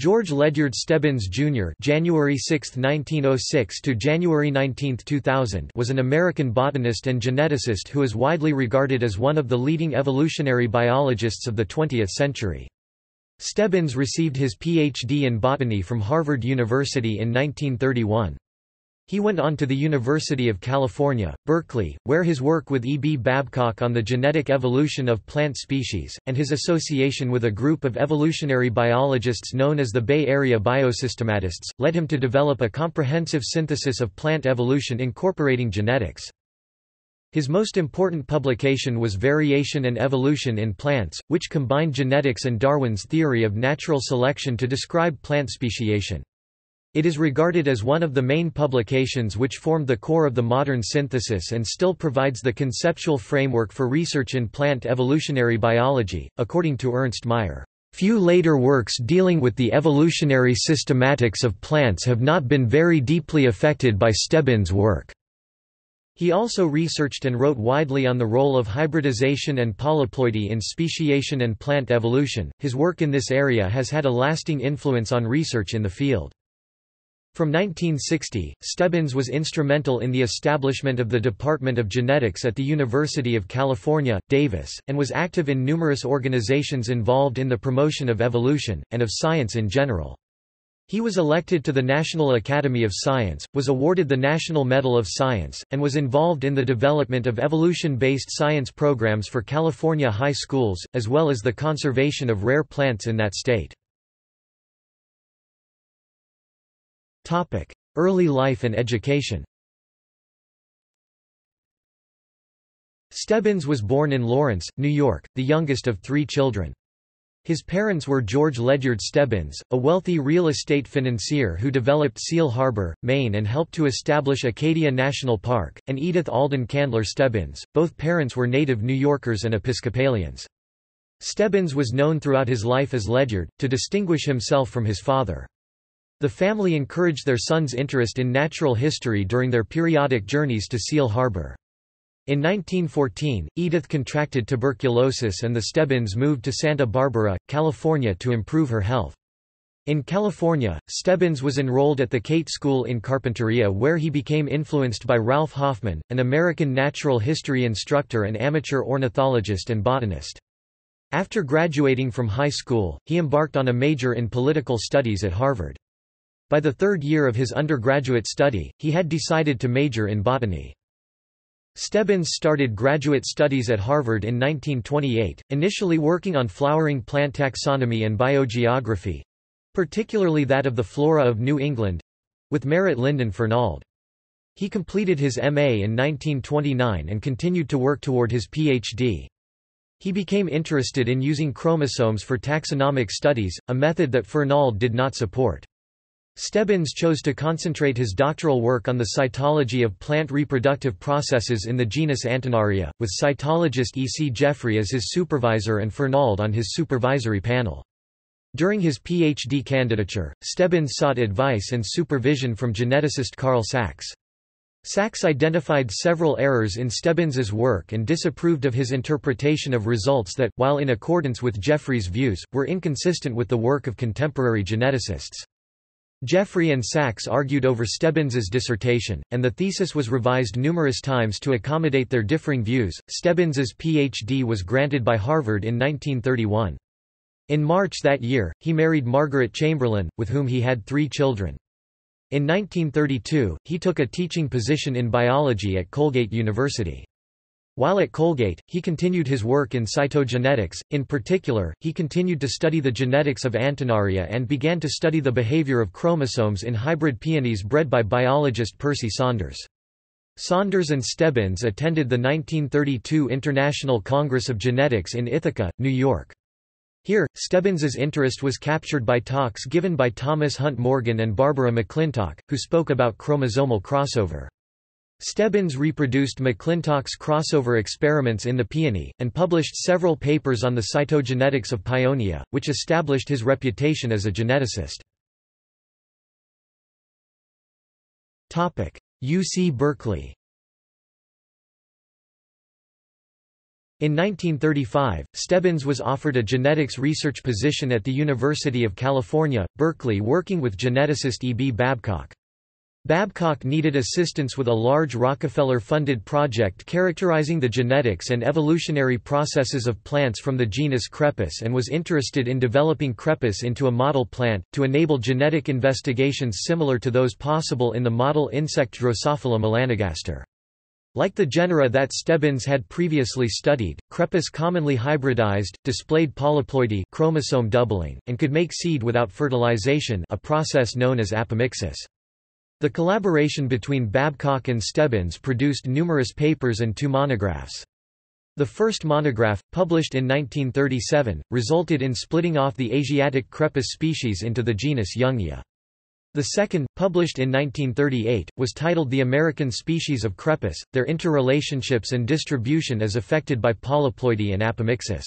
George Ledyard Stebbins Jr. (January 6, 1906 to January 19, 2000) was an American botanist and geneticist who is widely regarded as one of the leading evolutionary biologists of the 20th century. Stebbins received his Ph.D. in botany from Harvard University in 1931. He went on to the University of California, Berkeley, where his work with E. B. Babcock on the genetic evolution of plant species, and his association with a group of evolutionary biologists known as the Bay Area Biosystematists, led him to develop a comprehensive synthesis of plant evolution incorporating genetics. His most important publication was Variation and Evolution in Plants, which combined genetics and Darwin's theory of natural selection to describe plant speciation. It is regarded as one of the main publications which formed the core of the modern synthesis and still provides the conceptual framework for research in plant evolutionary biology, according to Ernst Mayr. Few later works dealing with the evolutionary systematics of plants have not been very deeply affected by Stebbins' work. He also researched and wrote widely on the role of hybridization and polyploidy in speciation and plant evolution. His work in this area has had a lasting influence on research in the field. From 1960, Stebbins was instrumental in the establishment of the Department of Genetics at the University of California, Davis, and was active in numerous organizations involved in the promotion of evolution, and of science in general. He was elected to the National Academy of Science, was awarded the National Medal of Science, and was involved in the development of evolution-based science programs for California high schools, as well as the conservation of rare plants in that state. Early life and education Stebbins was born in Lawrence, New York, the youngest of three children. His parents were George Ledyard Stebbins, a wealthy real estate financier who developed Seal Harbor, Maine and helped to establish Acadia National Park, and Edith Alden Candler Stebbins. Both parents were native New Yorkers and Episcopalians. Stebbins was known throughout his life as Ledyard, to distinguish himself from his father. The family encouraged their son's interest in natural history during their periodic journeys to Seal Harbor. In 1914, Edith contracted tuberculosis and the Stebbins moved to Santa Barbara, California to improve her health. In California, Stebbins was enrolled at the Cate School in Carpinteria where he became influenced by Ralph Hoffman, an American natural history instructor and amateur ornithologist and botanist. After graduating from high school, he embarked on a major in political studies at Harvard. By the third year of his undergraduate study, he had decided to major in botany. Stebbins started graduate studies at Harvard in 1928, initially working on flowering plant taxonomy and biogeography—particularly that of the flora of New England—with Merritt Lyndon Fernald. He completed his M.A. in 1929 and continued to work toward his Ph.D. He became interested in using chromosomes for taxonomic studies, a method that Fernald did not support. Stebbins chose to concentrate his doctoral work on the cytology of plant reproductive processes in the genus Antennaria, with cytologist E. C. Jeffrey as his supervisor and Fernald on his supervisory panel. During his PhD candidature, Stebbins sought advice and supervision from geneticist Karl Sax. Sax identified several errors in Stebbins's work and disapproved of his interpretation of results that, while in accordance with Jeffrey's views, were inconsistent with the work of contemporary geneticists. Jeffrey and Sax argued over Stebbins's dissertation, and the thesis was revised numerous times to accommodate their differing views. Stebbins's PhD was granted by Harvard in 1931. In March that year, he married Margaret Chamberlain, with whom he had three children. In 1932, he took a teaching position in biology at Colgate University. While at Colgate, he continued his work in cytogenetics, in particular, he continued to study the genetics of Antennaria and began to study the behavior of chromosomes in hybrid peonies bred by biologist Percy Saunders. Saunders and Stebbins attended the 1932 International Congress of Genetics in Ithaca, New York. Here, Stebbins's interest was captured by talks given by Thomas Hunt Morgan and Barbara McClintock, who spoke about chromosomal crossover. Stebbins reproduced McClintock's crossover experiments in the peony, and published several papers on the cytogenetics of Paeonia, which established his reputation as a geneticist. UC Berkeley In 1935, Stebbins was offered a genetics research position at the University of California, Berkeley working with geneticist E. B. Babcock. Babcock needed assistance with a large Rockefeller-funded project characterizing the genetics and evolutionary processes of plants from the genus Crepis and was interested in developing Crepis into a model plant, to enable genetic investigations similar to those possible in the model insect Drosophila melanogaster. Like the genera that Stebbins had previously studied, Crepis commonly hybridized, displayed polyploidy chromosome doubling, and could make seed without fertilization a process known as apomixis. The collaboration between Babcock and Stebbins produced numerous papers and two monographs. The first monograph, published in 1937, resulted in splitting off the Asiatic Crepis species into the genus Youngia. The second, published in 1938, was titled The American Species of Crepis, Their Interrelationships and Distribution as Affected by Polyploidy and Apomixis.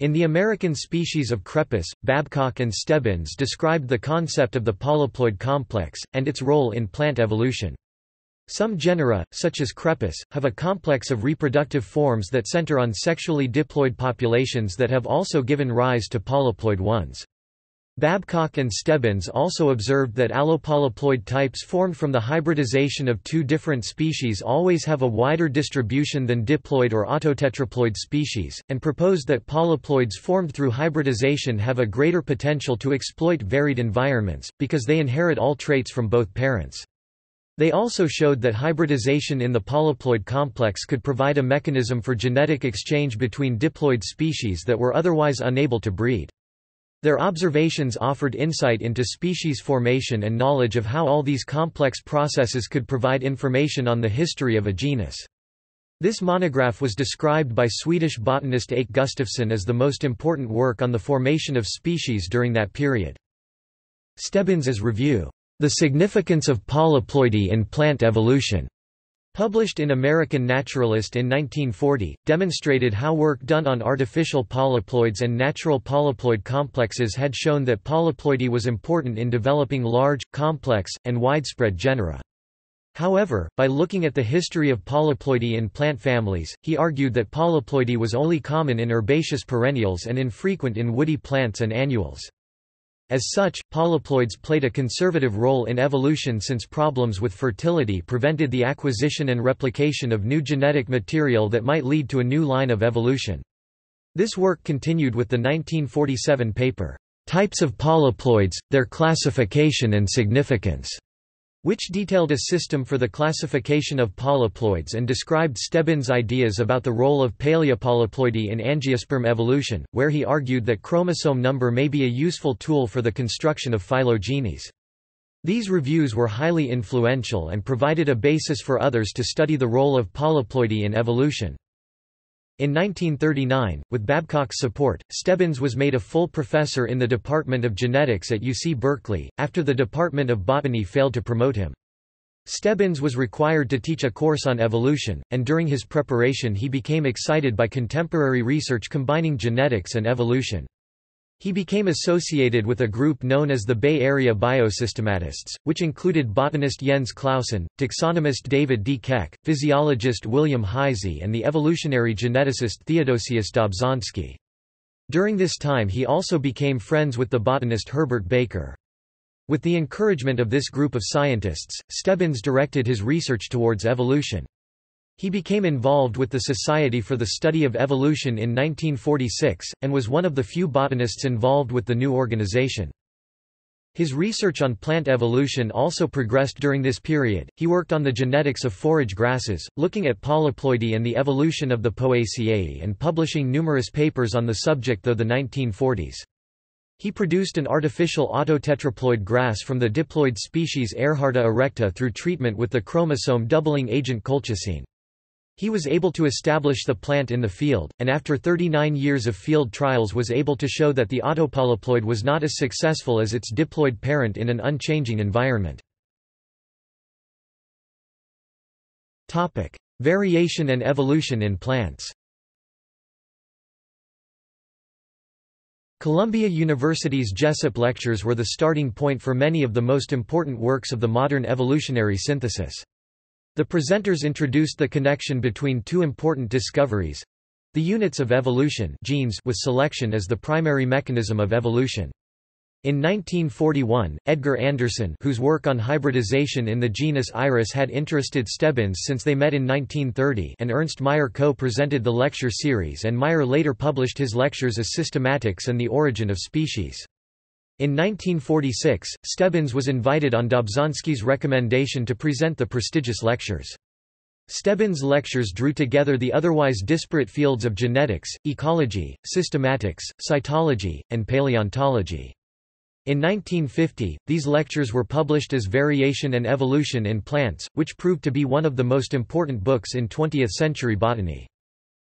In The American Species of Crepis, Babcock and Stebbins described the concept of the polyploid complex, and its role in plant evolution. Some genera, such as Crepis, have a complex of reproductive forms that center on sexually diploid populations that have also given rise to polyploid ones. Babcock and Stebbins also observed that allopolyploid types formed from the hybridization of two different species always have a wider distribution than diploid or autotetraploid species, and proposed that polyploids formed through hybridization have a greater potential to exploit varied environments, because they inherit all traits from both parents. They also showed that hybridization in the polyploid complex could provide a mechanism for genetic exchange between diploid species that were otherwise unable to breed. Their observations offered insight into species formation and knowledge of how all these complex processes could provide information on the history of a genus. This monograph was described by Swedish botanist Åke Gustafsson as the most important work on the formation of species during that period. Stebbins as review. The significance of polyploidy in plant evolution. Published in American Naturalist in 1940, demonstrated how work done on artificial polyploids and natural polyploid complexes had shown that polyploidy was important in developing large, complex, and widespread genera. However, by looking at the history of polyploidy in plant families, he argued that polyploidy was only common in herbaceous perennials and infrequent in woody plants and annuals. As such, polyploids played a conservative role in evolution since problems with fertility prevented the acquisition and replication of new genetic material that might lead to a new line of evolution. This work continued with the 1947 paper, Types of Polyploids, Their Classification and Significance which detailed a system for the classification of polyploids and described Stebbins' ideas about the role of paleopolyploidy in angiosperm evolution, where he argued that chromosome number may be a useful tool for the construction of phylogenies. These reviews were highly influential and provided a basis for others to study the role of polyploidy in evolution. In 1939, with Babcock's support, Stebbins was made a full professor in the Department of Genetics at UC Berkeley, after the Department of Botany failed to promote him. Stebbins was required to teach a course on evolution, and during his preparation he became excited by contemporary research combining genetics and evolution. He became associated with a group known as the Bay Area Biosystematists, which included botanist Jens Clausen, taxonomist David D. Keck, physiologist William Hiesey and the evolutionary geneticist Theodosius Dobzhansky. During this time he also became friends with the botanist Herbert Baker. With the encouragement of this group of scientists, Stebbins directed his research towards evolution. He became involved with the Society for the Study of Evolution in 1946, and was one of the few botanists involved with the new organization. His research on plant evolution also progressed during this period. He worked on the genetics of forage grasses, looking at polyploidy and the evolution of the Poaceae and publishing numerous papers on the subject through the 1940s. He produced an artificial autotetraploid grass from the diploid species Ehrharta erecta through treatment with the chromosome doubling agent colchicine. He was able to establish the plant in the field, and after 39 years of field trials was able to show that the autopolyploid was not as successful as its diploid parent in an unchanging environment. Variation and evolution in plants Columbia University's Jessup Lectures were the starting point for many of the most important works of the modern evolutionary synthesis. The presenters introduced the connection between two important discoveries The units of evolution genes with selection as the primary mechanism of evolution. In 1941, Edgar Anderson whose work on hybridization in the genus Iris had interested Stebbins since they met in 1930 and Ernst Mayr co-presented the lecture series and Mayr later published his lectures as Systematics and the Origin of Species. In 1946, Stebbins was invited on Dobzhansky's recommendation to present the prestigious lectures. Stebbins' lectures drew together the otherwise disparate fields of genetics, ecology, systematics, cytology, and paleontology. In 1950, these lectures were published as Variation and Evolution in Plants, which proved to be one of the most important books in 20th-century botany.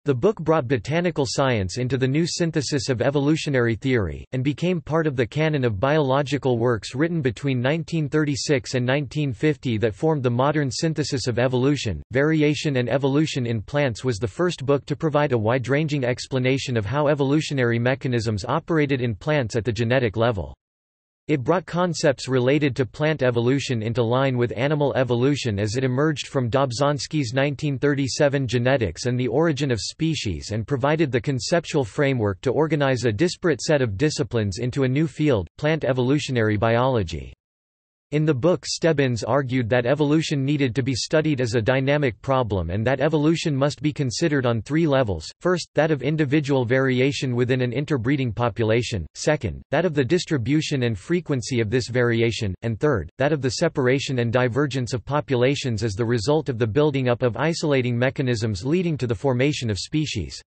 The book brought botanical science into the new synthesis of evolutionary theory, and became part of the canon of biological works written between 1936 and 1950 that formed the modern synthesis of evolution. Variation and Evolution in Plants was the first book to provide a wide-ranging explanation of how evolutionary mechanisms operated in plants at the genetic level. It brought concepts related to plant evolution into line with animal evolution as it emerged from Dobzhansky's 1937 Genetics and the Origin of Species and provided the conceptual framework to organize a disparate set of disciplines into a new field, plant evolutionary biology. In the book Stebbins argued that evolution needed to be studied as a dynamic problem and that evolution must be considered on three levels, first, that of individual variation within an interbreeding population, second, that of the distribution and frequency of this variation, and third, that of the separation and divergence of populations as the result of the building up of isolating mechanisms leading to the formation of species.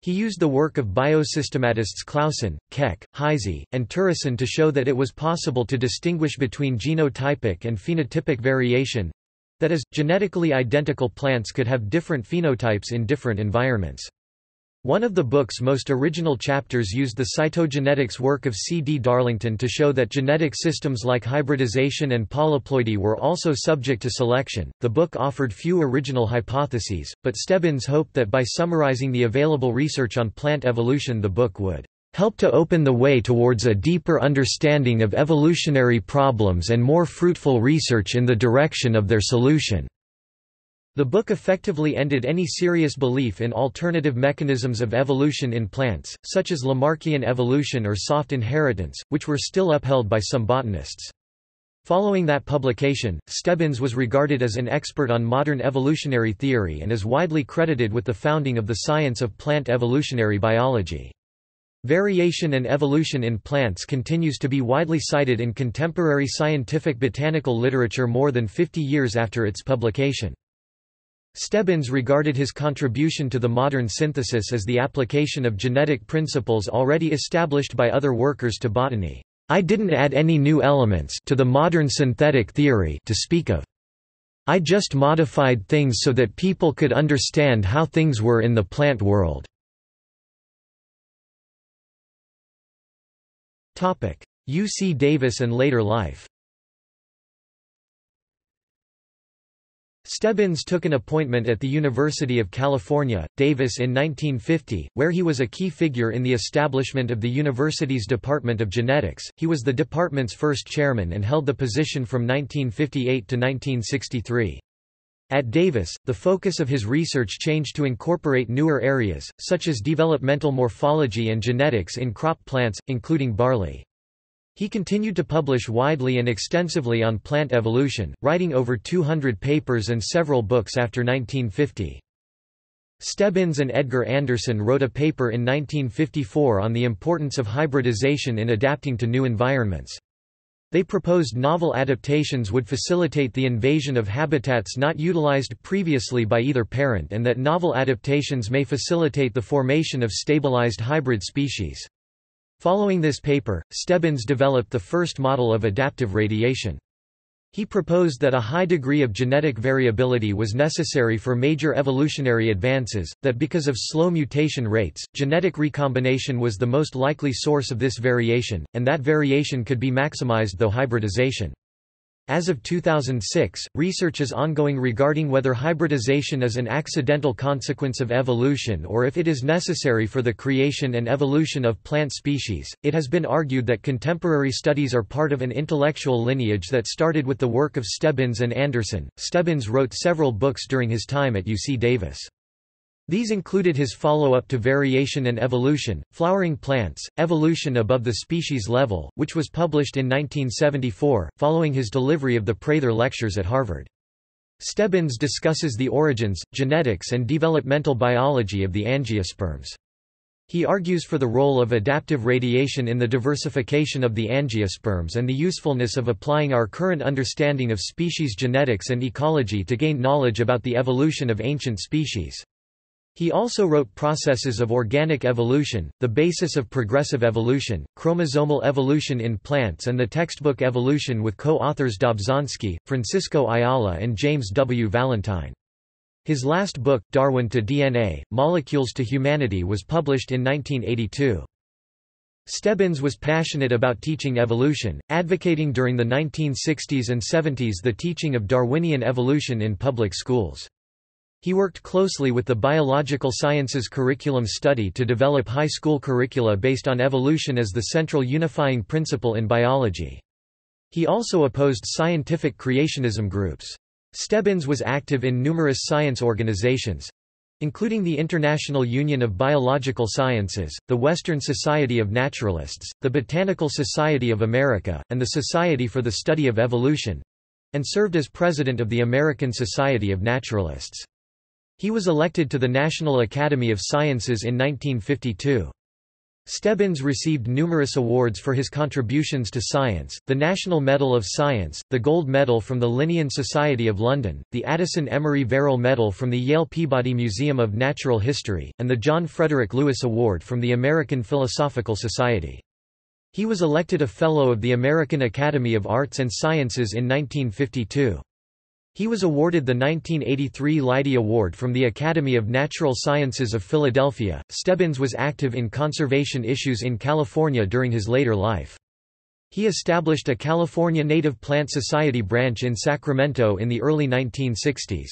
He used the work of biosystematists Clausen, Keck, Hiesey, and Turesson to show that it was possible to distinguish between genotypic and phenotypic variation—that is, genetically identical plants could have different phenotypes in different environments. One of the book's most original chapters used the cytogenetics work of C. D. Darlington to show that genetic systems like hybridization and polyploidy were also subject to selection. The book offered few original hypotheses, but Stebbins hoped that by summarizing the available research on plant evolution, the book would help to open the way towards a deeper understanding of evolutionary problems and more fruitful research in the direction of their solution. The book effectively ended any serious belief in alternative mechanisms of evolution in plants, such as Lamarckian evolution or soft inheritance, which were still upheld by some botanists. Following that publication, Stebbins was regarded as an expert on modern evolutionary theory and is widely credited with the founding of the science of plant evolutionary biology. Variation and evolution in plants continues to be widely cited in contemporary scientific botanical literature more than 50 years after its publication. Stebbins regarded his contribution to the modern synthesis as the application of genetic principles already established by other workers to botany. I didn't add any new elements to the modern synthetic theory to speak of. I just modified things so that people could understand how things were in the plant world. UC Davis and later life Stebbins took an appointment at the University of California, Davis in 1950, where he was a key figure in the establishment of the university's Department of Genetics. He was the department's first chairman and held the position from 1958 to 1963. At Davis, the focus of his research changed to incorporate newer areas, such as developmental morphology and genetics in crop plants, including barley. He continued to publish widely and extensively on plant evolution, writing over 200 papers and several books after 1950. Stebbins and Edgar Anderson wrote a paper in 1954 on the importance of hybridization in adapting to new environments. They proposed novel adaptations would facilitate the invasion of habitats not utilized previously by either parent and that novel adaptations may facilitate the formation of stabilized hybrid species. Following this paper, Stebbins developed the first model of adaptive radiation. He proposed that a high degree of genetic variability was necessary for major evolutionary advances, that because of slow mutation rates, genetic recombination was the most likely source of this variation, and that variation could be maximized though hybridization. As of 2006, research is ongoing regarding whether hybridization is an accidental consequence of evolution or if it is necessary for the creation and evolution of plant species. It has been argued that contemporary studies are part of an intellectual lineage that started with the work of Stebbins and Anderson. Stebbins wrote several books during his time at UC Davis. These included his follow-up to Variation and Evolution, Flowering Plants, Evolution Above the Species Level, which was published in 1974, following his delivery of the Prather Lectures at Harvard. Stebbins discusses the origins, genetics and developmental biology of the angiosperms. He argues for the role of adaptive radiation in the diversification of the angiosperms and the usefulness of applying our current understanding of species genetics and ecology to gain knowledge about the evolution of ancient species. He also wrote Processes of Organic Evolution, The Basis of Progressive Evolution, Chromosomal Evolution in Plants and the textbook Evolution with co-authors Dobzhansky, Francisco Ayala and James W. Valentine. His last book, Darwin to DNA, Molecules to Humanity was published in 1982. Stebbins was passionate about teaching evolution, advocating during the 1960s and 70s the teaching of Darwinian evolution in public schools. He worked closely with the biological sciences curriculum study to develop high school curricula based on evolution as the central unifying principle in biology. He also opposed scientific creationism groups. Stebbins was active in numerous science organizations, including the International Union of Biological Sciences, the Western Society of Naturalists, the Botanical Society of America, and the Society for the Study of Evolution, and served as president of the American Society of Naturalists. He was elected to the National Academy of Sciences in 1952. Stebbins received numerous awards for his contributions to science, the National Medal of Science, the Gold Medal from the Linnean Society of London, the Addison Emery Verrill Medal from the Yale Peabody Museum of Natural History, and the John Frederick Lewis Award from the American Philosophical Society. He was elected a Fellow of the American Academy of Arts and Sciences in 1952. He was awarded the 1983 Leidy Award from the Academy of Natural Sciences of Philadelphia. Stebbins was active in conservation issues in California during his later life. He established a California Native Plant Society branch in Sacramento in the early 1960s.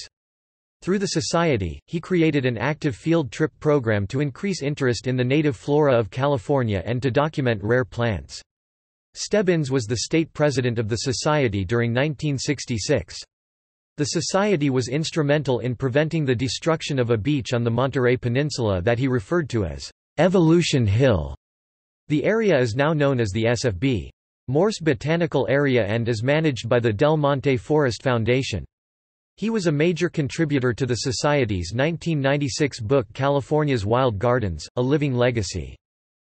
Through the society, he created an active field trip program to increase interest in the native flora of California and to document rare plants. Stebbins was the state president of the society during 1966. The society was instrumental in preventing the destruction of a beach on the Monterey Peninsula that he referred to as Evolution Hill. The area is now known as the SFB. Morse Botanical Area and is managed by the Del Monte Forest Foundation. He was a major contributor to the Society's 1996 book California's Wild Gardens, A Living Legacy.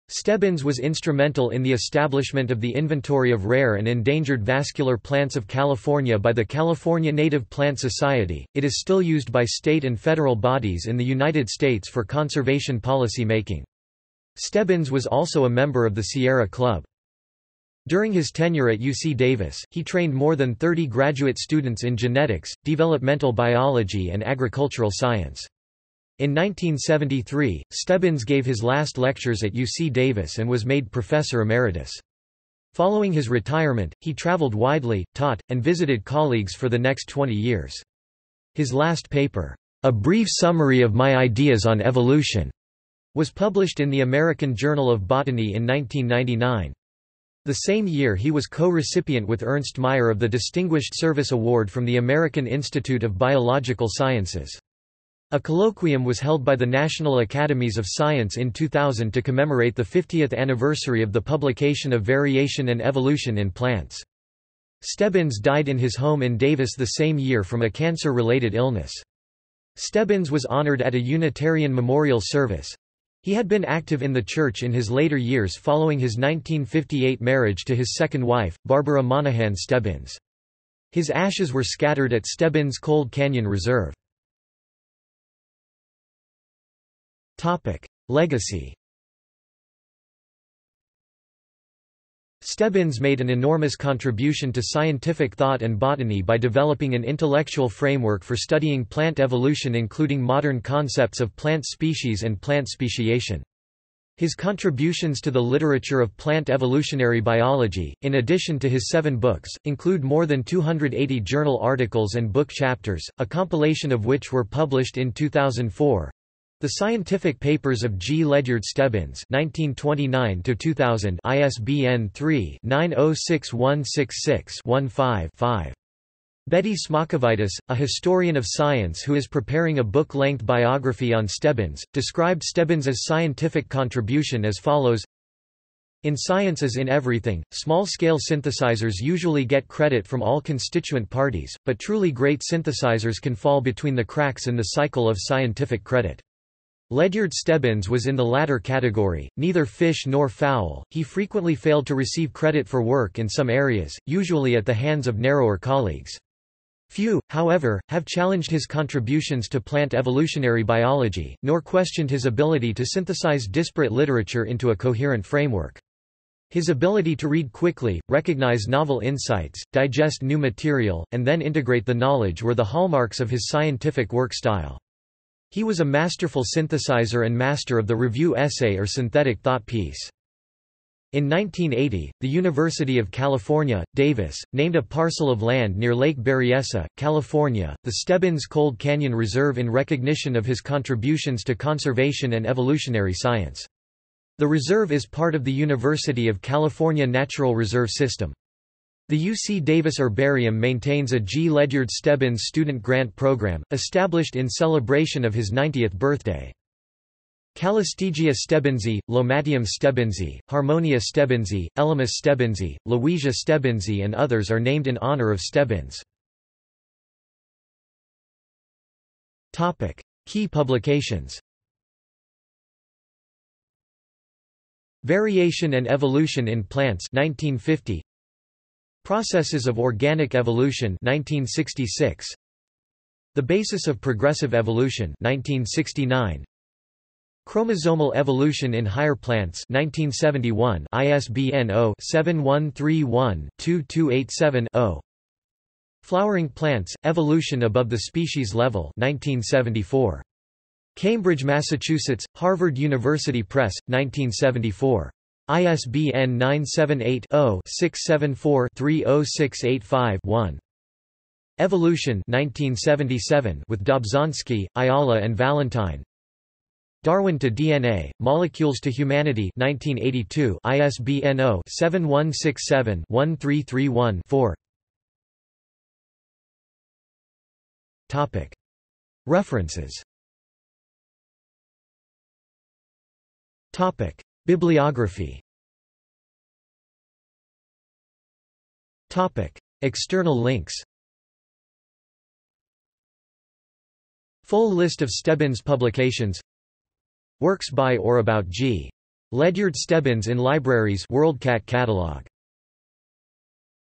Stebbins was instrumental in the establishment of the Inventory of Rare and Endangered Vascular Plants of California by the California Native Plant Society. It is still used by state and federal bodies in the United States for conservation policy making. Stebbins was also a member of the Sierra Club. During his tenure at UC Davis, he trained more than 30 graduate students in genetics, developmental biology and agricultural science. In 1973, Stebbins gave his last lectures at UC Davis and was made professor emeritus. Following his retirement, he traveled widely, taught, and visited colleagues for the next 20 years. His last paper, A Brief Summary of My Ideas on Evolution, was published in the American Journal of Botany in 1999. The same year he was co-recipient with Ernst Mayr of the Distinguished Service Award from the American Institute of Biological Sciences. A colloquium was held by the National Academies of Science in 2000 to commemorate the 50th anniversary of the publication of Variation and Evolution in Plants. Stebbins died in his home in Davis the same year from a cancer-related illness. Stebbins was honored at a Unitarian memorial service. He had been active in the church in his later years following his 1958 marriage to his second wife, Barbara Monahan Stebbins. His ashes were scattered at Stebbins Cold Canyon Reserve. Topic: Legacy. Stebbins made an enormous contribution to scientific thought and botany by developing an intellectual framework for studying plant evolution including modern concepts of plant species and plant speciation. His contributions to the literature of plant evolutionary biology, in addition to his seven books, include more than 280 journal articles and book chapters, a compilation of which were published in 2004, the Scientific Papers of G. Ledyard Stebbins (1929–2000), ISBN 3-906166-15-5. Betty Smocovitis, a historian of science who is preparing a book-length biography on Stebbins, described Stebbins' scientific contribution as follows In science as in everything, small-scale synthesizers usually get credit from all constituent parties, but truly great synthesizers can fall between the cracks in the cycle of scientific credit. Ledyard Stebbins was in the latter category, neither fish nor fowl, he frequently failed to receive credit for work in some areas, usually at the hands of narrower colleagues. Few, however, have challenged his contributions to plant evolutionary biology, nor questioned his ability to synthesize disparate literature into a coherent framework. His ability to read quickly, recognize novel insights, digest new material, and then integrate the knowledge were the hallmarks of his scientific work style. He was a masterful synthesizer and master of the review essay or synthetic thought piece. In 1980, the University of California, Davis, named a parcel of land near Lake Berryessa, California, the Stebbins Cold Canyon Reserve in recognition of his contributions to conservation and evolutionary science. The reserve is part of the University of California Natural Reserve System. The UC Davis Herbarium maintains a G. Ledyard Stebbins student grant program, established in celebration of his 90th birthday. Calystegia stebbinsi, Lomatium stebbinsi, Harmonia stebbinsi, Elymus stebbinsi, Lewisia stebbinsi and others are named in honor of Stebbins. Key publications Variation and Evolution in Plants 1950 Processes of Organic Evolution 1966 The Basis of Progressive Evolution 1969 Chromosomal Evolution in Higher Plants 1971 ISBN 0-7131-2287-0 Flowering Plants, Evolution Above the Species Level 1974. Cambridge, Massachusetts, Harvard University Press, 1974. ISBN 978-0-674-30685-1. Evolution 1977 with Dobzhansky, Ayala and Valentine, Darwin to DNA, Molecules to Humanity 1982 ISBN 0-7167-1331-4 References Bibliography. External links. Full list of Stebbins publications. Works by or about G. Ledyard Stebbins in libraries WorldCat catalog